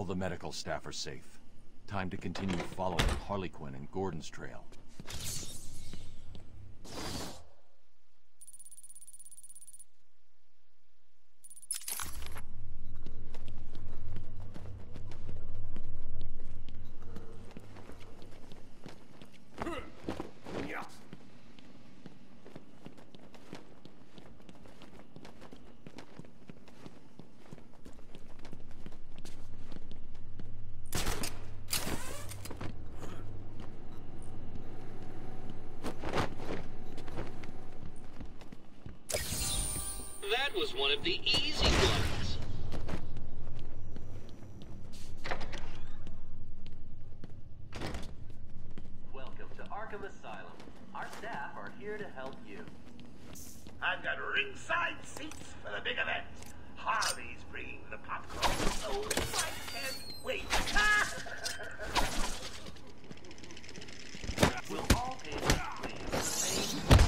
All the medical staff are safe. Time to continue following Harley Quinn and Gordon's trail. The easy ones. Welcome to Arkham Asylum. Our staff are here to help you. I've got ringside seats for the big event. Harley's bringing the popcorn. Oh, I can't wait. Will all patrons please remain?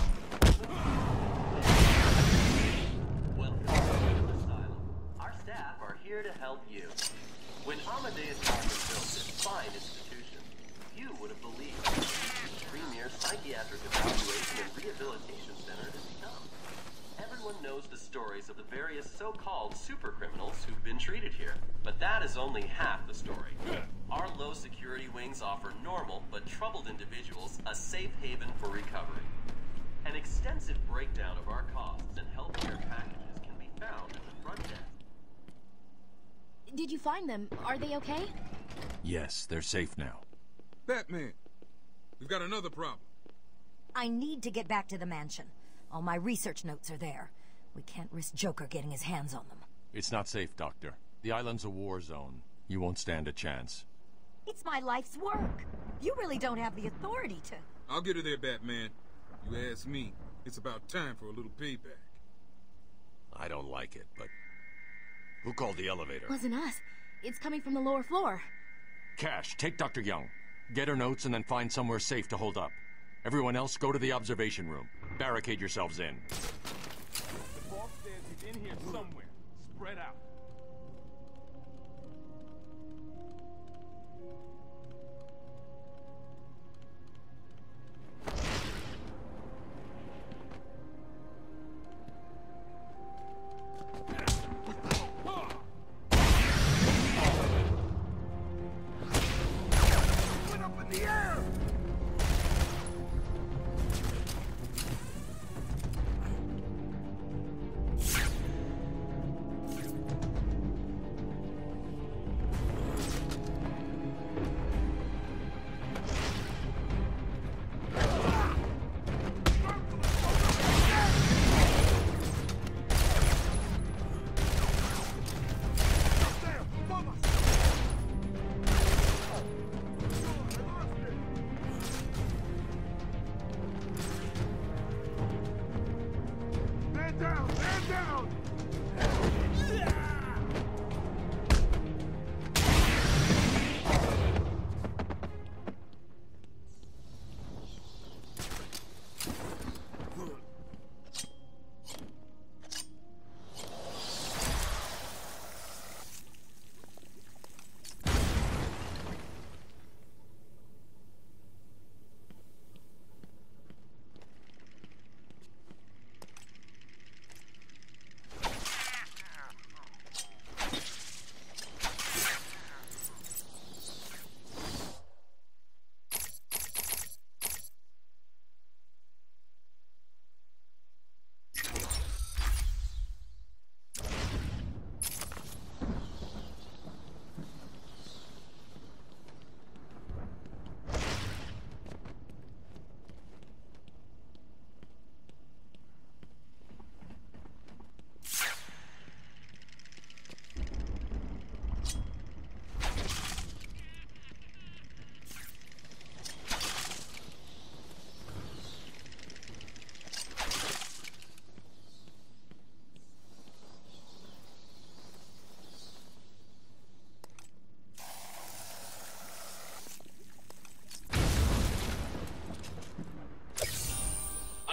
Welcome to Arkham Asylum. Our staff are here to help you. When Amadeus Arkham built this fine institution, few would have believed what the premier psychiatric evaluation and rehabilitation center it has become. Everyone knows the stories of the various so-called super criminals who've been treated here, but that is only half the story. Our low security wings offer normal but troubled individuals a safe haven for recovery. An extensive breakdown of our costs and healthcare packages can be found at the front desk. Did you find them? Are they okay? Yes, they're safe now. Batman, we've got another problem. I need to get back to the mansion. All my research notes are there. We can't risk Joker getting his hands on them. It's not safe, Doctor. The island's a war zone. You won't stand a chance. It's my life's work. You really don't have the authority to... I'll get her there, Batman. You ask me, it's about time for a little payback. I don't like it, but... Who called the elevator? Wasn't us. It's coming from the lower floor. Cash, take Dr. Young. Get her notes and then find somewhere safe to hold up. Everyone else, go to the observation room. Barricade yourselves in. The boss says he's in here somewhere. Spread out.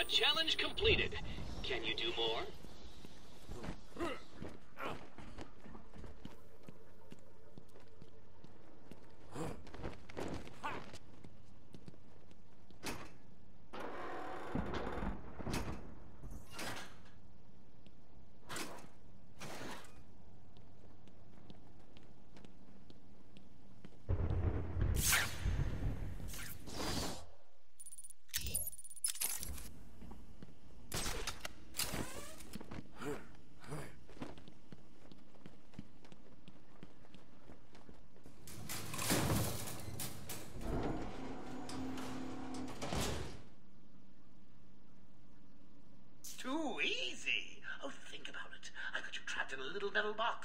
Challenge completed. Can you do more?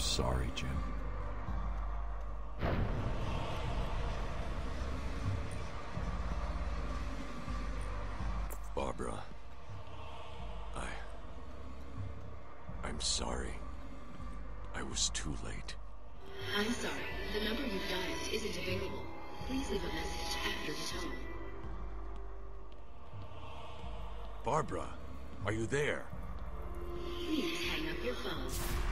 I'm sorry, Jim. Barbara. I. I'm sorry. I was too late. I'm sorry. The number you've dialed isn't available. Please leave a message after the tone. Barbara, are you there? Please hang up your phone.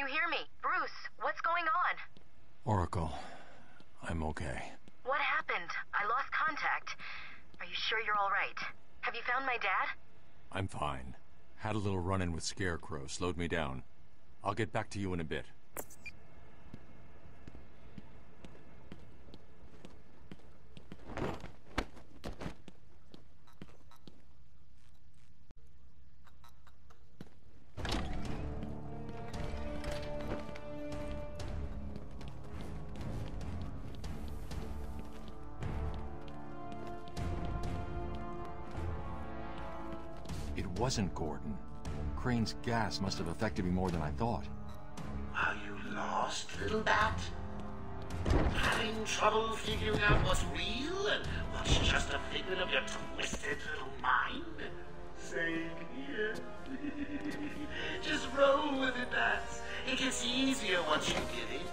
You hear me? Bruce, what's going on? Oracle, I'm okay. What happened? I lost contact. Are you sure you're all right? Have you found my dad? I'm fine. Had a little run in with Scarecrow, slowed me down. I'll get back to you in a bit. Wasn't Gordon. Crane's gas must have affected me more than I thought. Are you lost, little bat? Having trouble figuring out what's real and what's just a figment of your twisted little mind? Same here. just roll with it, bats. It gets easier once you get it. It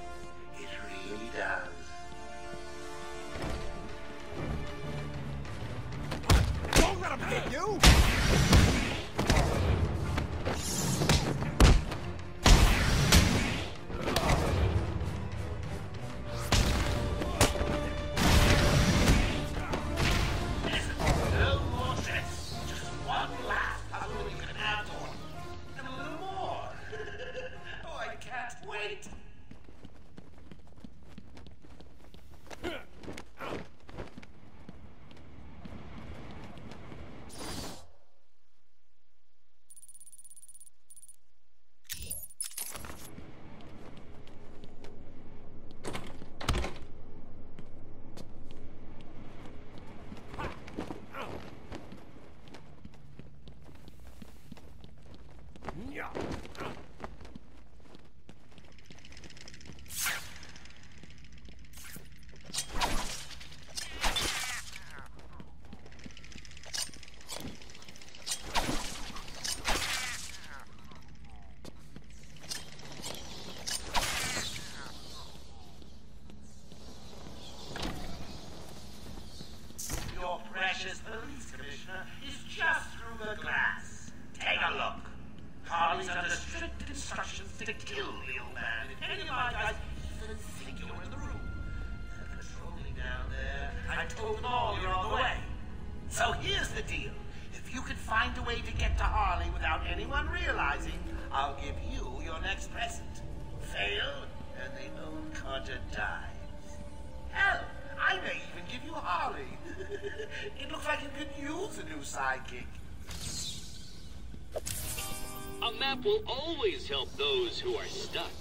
who are stuck.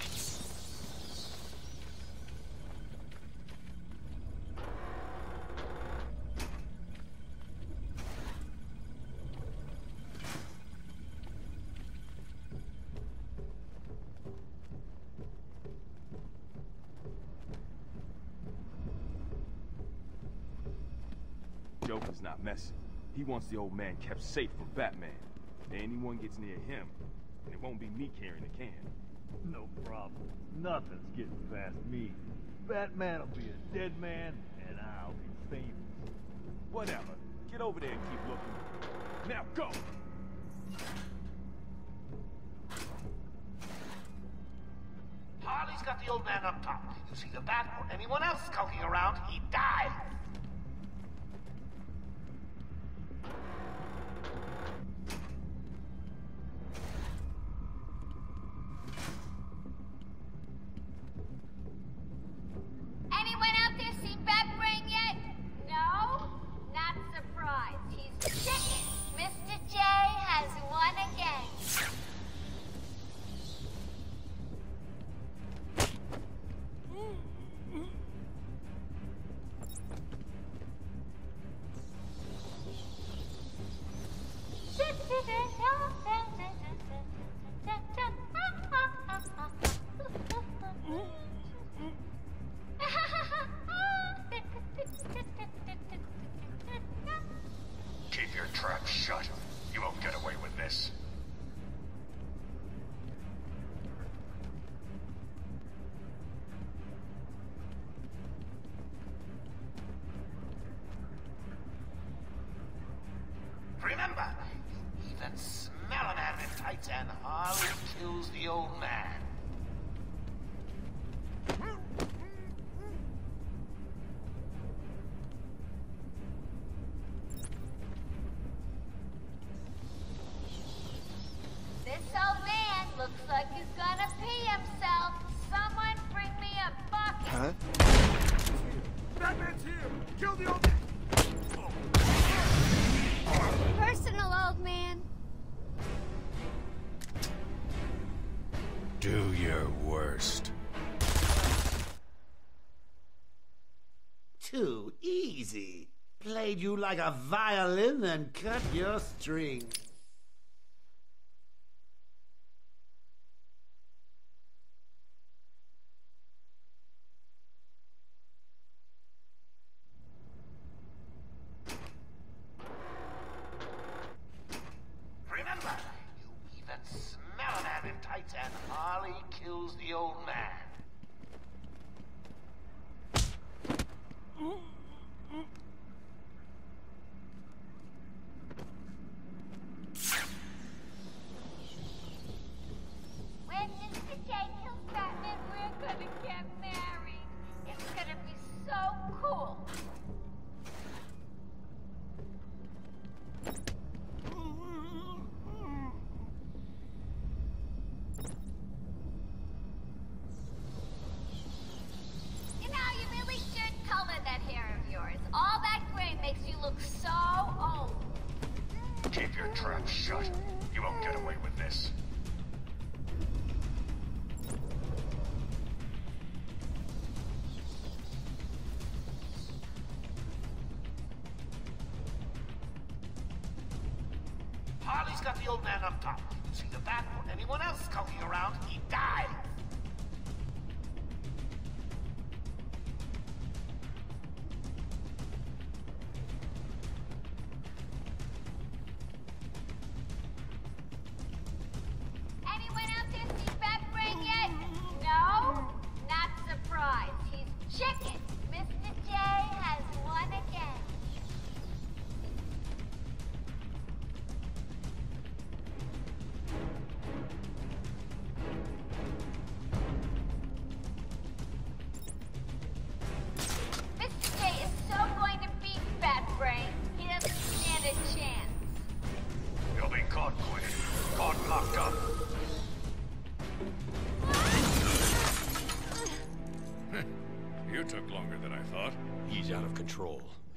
Joker's not messing. He wants the old man kept safe from Batman. Anyone gets near him, and it won't be me carrying the can. No problem. Nothing's getting past me. Batman will be a dead man, and I'll be famous. Whatever. Get over there and keep looking. Now go! Harley's got the old man up top. You see the bat or anyone else skulking around, he dies. Your worst. Too easy. Played you like a violin and cut your string. Man up top. See the bat or anyone else skulking around,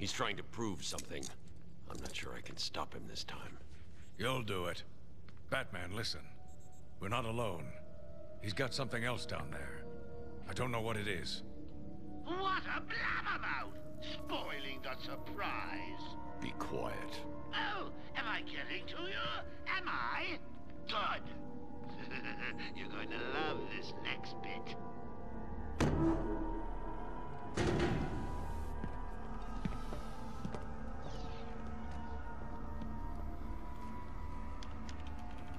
He's trying to prove something. I'm not sure I can stop him this time. You'll do it. Batman, listen. We're not alone. He's got something else down there. I don't know what it is. What a blabbermouth! Spoiling the surprise. Be quiet. Oh, am I getting to you? Am I? Good. You're going to love this next bit.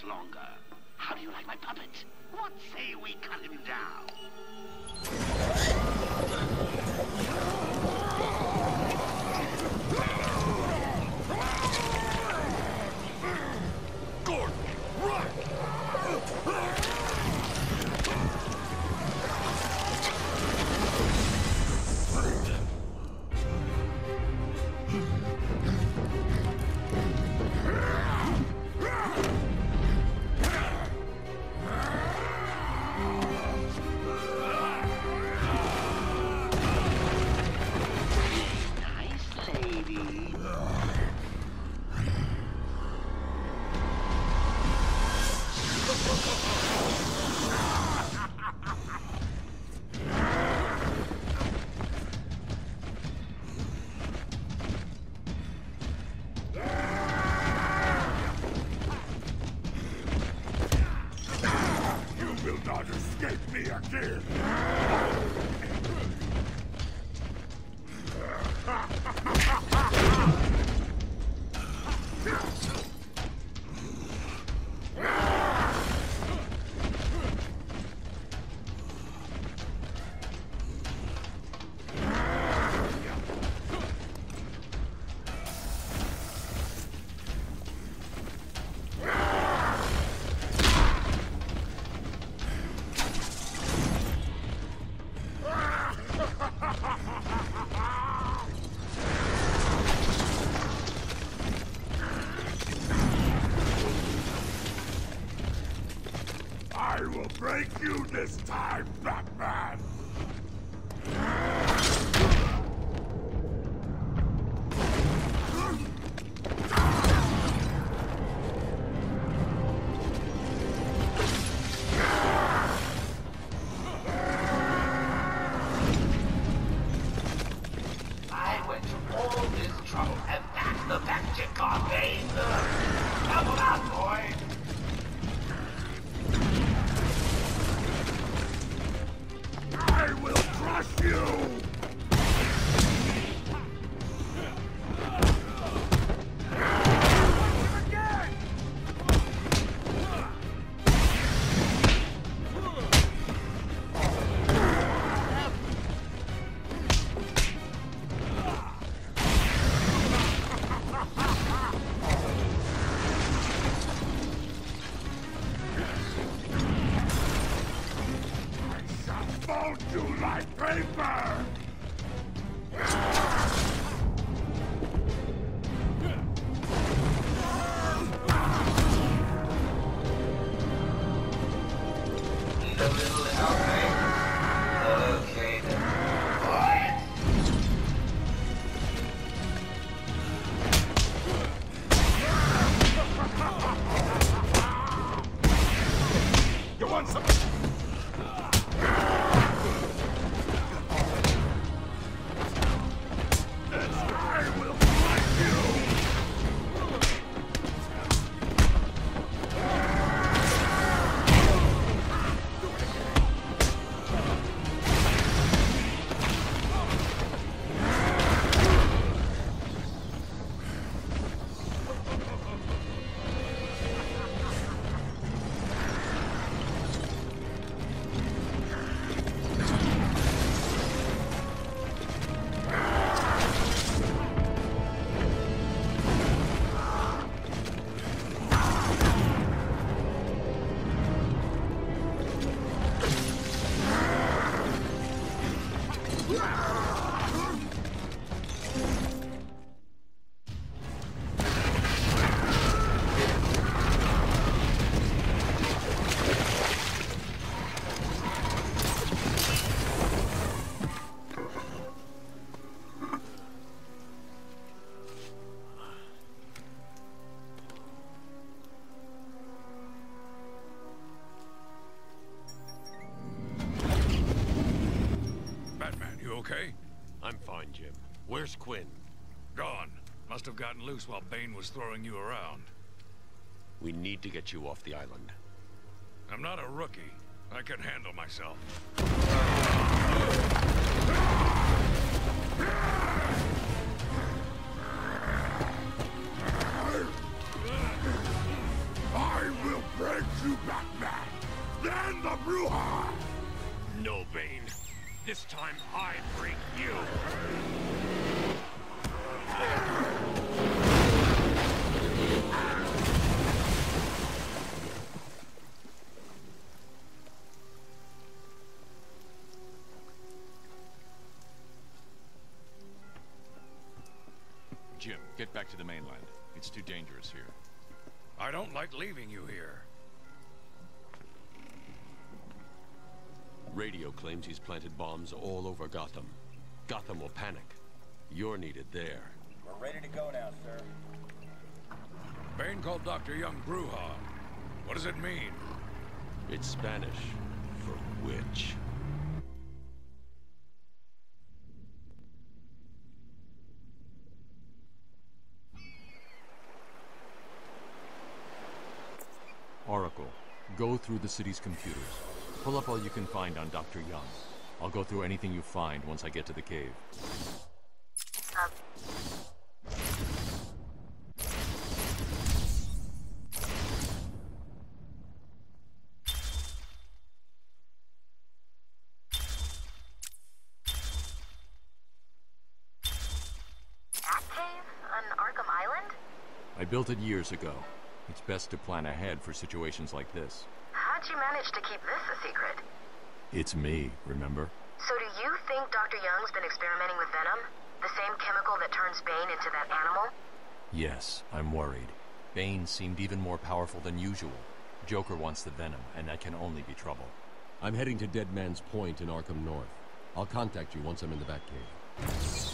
much longer. How do you like my puppet? What say we cut him down? This time, a little help, Where's Quinn? Gone. Must have gotten loose while Bane was throwing you around. We need to get you off the island. I'm not a rookie. I can handle myself. Jim, get back to the mainland. It's too dangerous here. I don't like leaving you here. Radio claims he's planted bombs all over Gotham. Gotham will panic. You're needed there. We're ready to go now, sir. Bane called Dr. Young Bruja. What does it mean? It's Spanish for witch. Go through the city's computers. Pull up all you can find on Dr. Young. I'll go through anything you find once I get to the cave. Batcave on Arkham Island? I built it years ago. It's best to plan ahead for situations like this. How'd you manage to keep this a secret? It's me, remember? So do you think Dr. Young's been experimenting with venom? The same chemical that turns Bane into that animal? Yes, I'm worried. Bane seemed even more powerful than usual. Joker wants the venom, and that can only be trouble. I'm heading to Dead Man's Point in Arkham North. I'll contact you once I'm in the Batcave.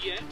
Yet?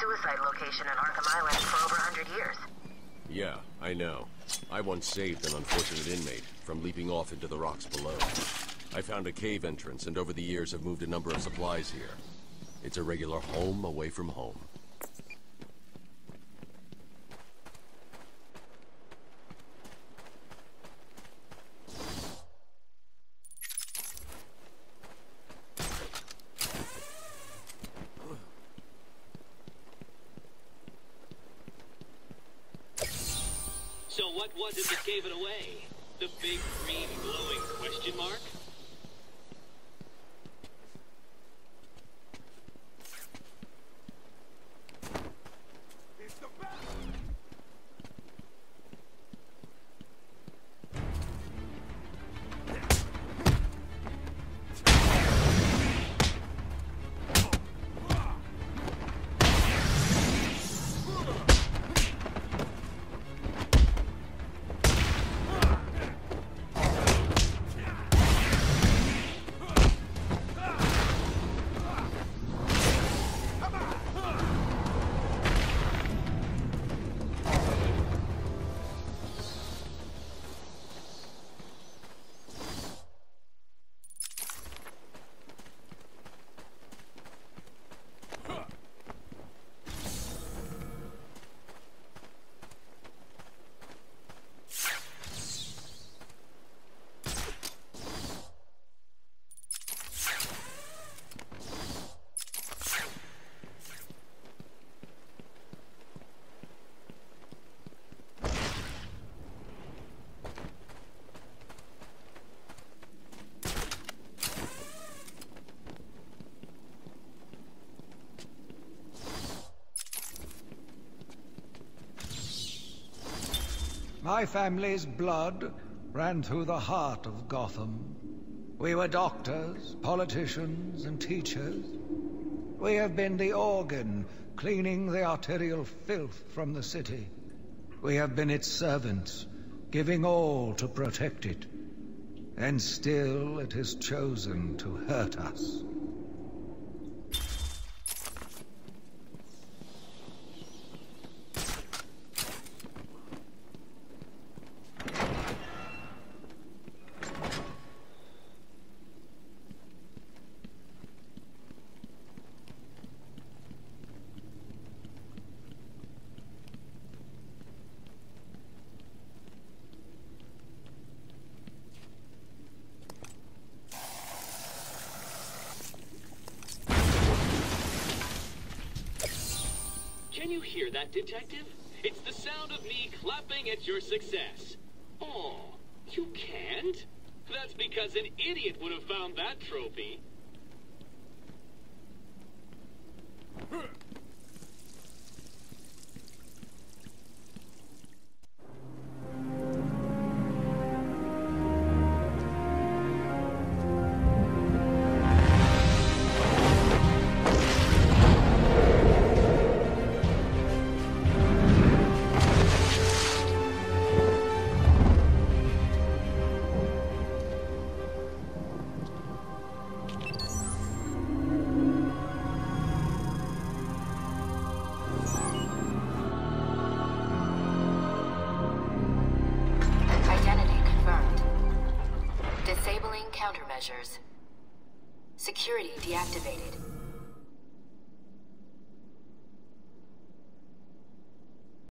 Suicide location on Arkham Island for over a hundred years. Yeah, I know. I once saved an unfortunate inmate from leaping off into the rocks below. I found a cave entrance and over the years have moved a number of supplies here. It's a regular home away from home. My family's blood ran through the heart of Gotham. We were doctors, politicians, and teachers. We have been the organ cleaning the arterial filth from the city. We have been its servants, giving all to protect it. And still it has chosen to hurt us. Can you hear that, Detective? It's the sound of me clapping at your success. Oh, you can't? That's because an idiot would have found that trophy.